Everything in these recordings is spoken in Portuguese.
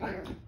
Bam.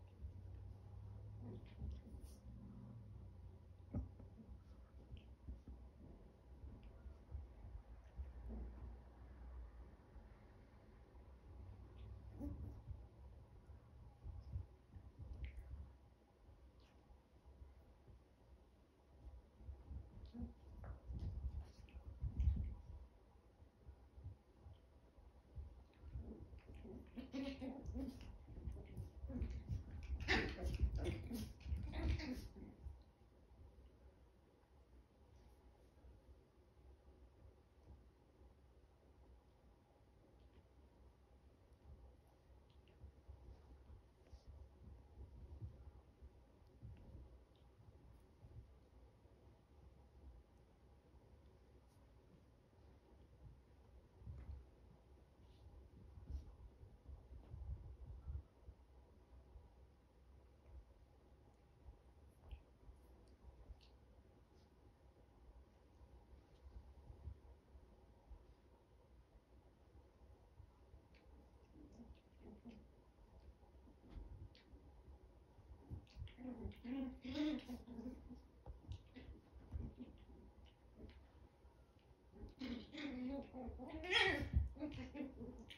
Thank you.